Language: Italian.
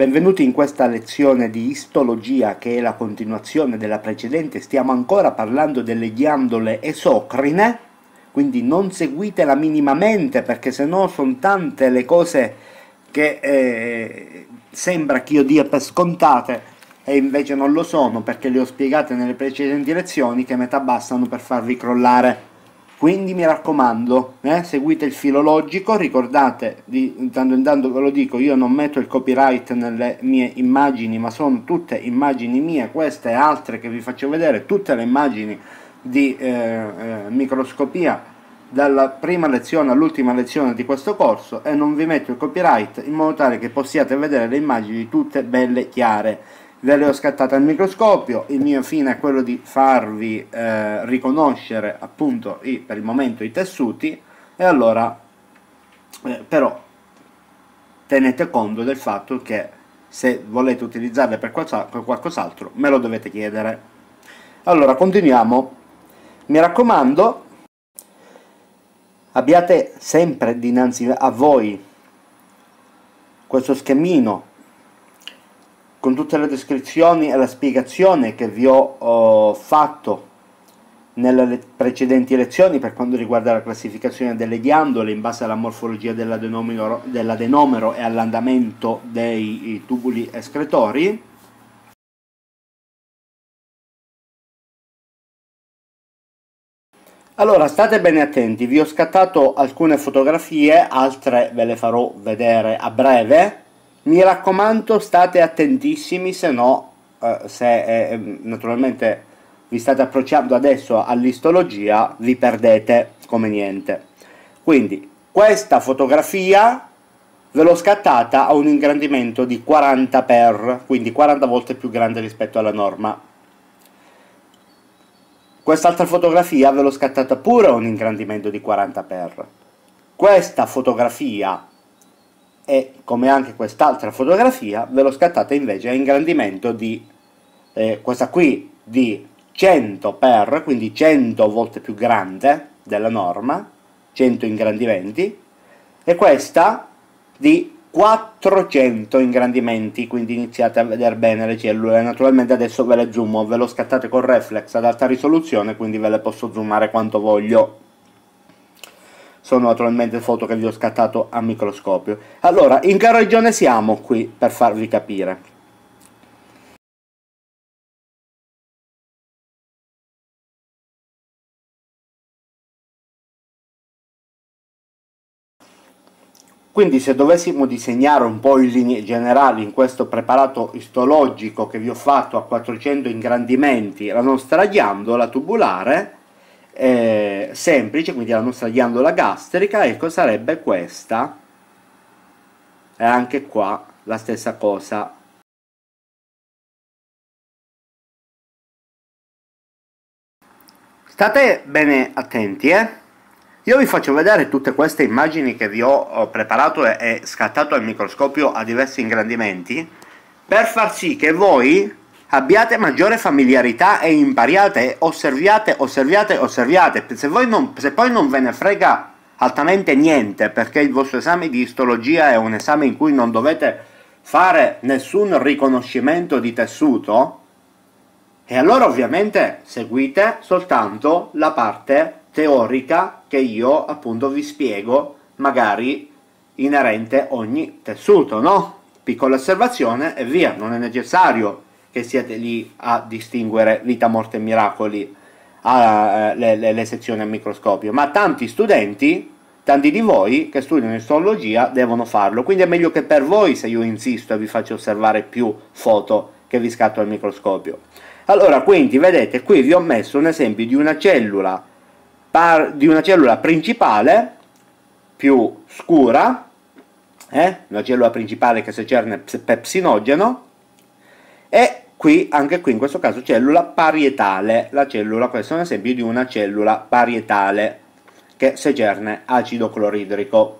Benvenuti in questa lezione di istologia che è la continuazione della precedente, stiamo ancora parlando delle ghiandole esocrine, quindi non seguitela minimamente perché se no sono tante le cose che eh, sembra che io dia per scontate e invece non lo sono perché le ho spiegate nelle precedenti lezioni che metà bastano per farvi crollare. Quindi mi raccomando, eh, seguite il filologico, ricordate, di tanto in tanto ve lo dico, io non metto il copyright nelle mie immagini, ma sono tutte immagini mie, queste e altre che vi faccio vedere, tutte le immagini di eh, eh, microscopia dalla prima lezione all'ultima lezione di questo corso e non vi metto il copyright in modo tale che possiate vedere le immagini tutte belle chiare ve le ho scattate al microscopio, il mio fine è quello di farvi eh, riconoscere appunto i, per il momento i tessuti. E allora eh, però tenete conto del fatto che se volete utilizzarle per qualcos'altro me lo dovete chiedere. Allora continuiamo, mi raccomando abbiate sempre dinanzi a voi questo schemino con tutte le descrizioni e la spiegazione che vi ho, ho fatto nelle precedenti lezioni per quanto riguarda la classificazione delle ghiandole in base alla morfologia dell'adenomero e all'andamento dei tubuli escretori. Allora, state bene attenti, vi ho scattato alcune fotografie, altre ve le farò vedere a breve, mi raccomando state attentissimi se no eh, se eh, naturalmente vi state approcciando adesso all'istologia vi perdete come niente. Quindi questa fotografia ve l'ho scattata a un ingrandimento di 40 per quindi 40 volte più grande rispetto alla norma. Quest'altra fotografia ve l'ho scattata pure a un ingrandimento di 40 per. Questa fotografia e come anche quest'altra fotografia ve l'ho scattata invece a ingrandimento di eh, questa qui di 100 per quindi 100 volte più grande della norma 100 ingrandimenti e questa di 400 ingrandimenti. Quindi iniziate a vedere bene le cellule naturalmente adesso ve le zoomo ve lo scattate con reflex ad alta risoluzione quindi ve le posso zoomare quanto voglio sono naturalmente foto che vi ho scattato a microscopio. Allora, in che regione siamo qui per farvi capire? Quindi se dovessimo disegnare un po' in linee generali in questo preparato istologico che vi ho fatto a 400 ingrandimenti la nostra ghiandola tubolare, eh, semplice, quindi la nostra ghiandola gastrica, ecco sarebbe questa, e anche qua la stessa cosa. State bene attenti, eh? Io vi faccio vedere tutte queste immagini che vi ho preparato e scattato al microscopio a diversi ingrandimenti per far sì che voi abbiate maggiore familiarità e impariate, osserviate, osserviate, osserviate. Se, non, se poi non ve ne frega altamente niente, perché il vostro esame di istologia è un esame in cui non dovete fare nessun riconoscimento di tessuto, e allora ovviamente seguite soltanto la parte teorica che io appunto vi spiego, magari inerente ogni tessuto, no? Piccola osservazione e via, non è necessario che siete lì a distinguere vita, morte e miracoli alle le, le sezioni a microscopio, ma tanti studenti, tanti di voi che studiano istologia devono farlo, quindi è meglio che per voi se io insisto e vi faccio osservare più foto che vi scatto al microscopio. Allora, quindi, vedete, qui vi ho messo un esempio di una cellula, di una cellula principale più scura, eh? una cellula principale che si cerne pepsinogeno, e qui, anche qui in questo caso cellula parietale, la cellula, questo è un esempio di una cellula parietale che secerne acido cloridrico.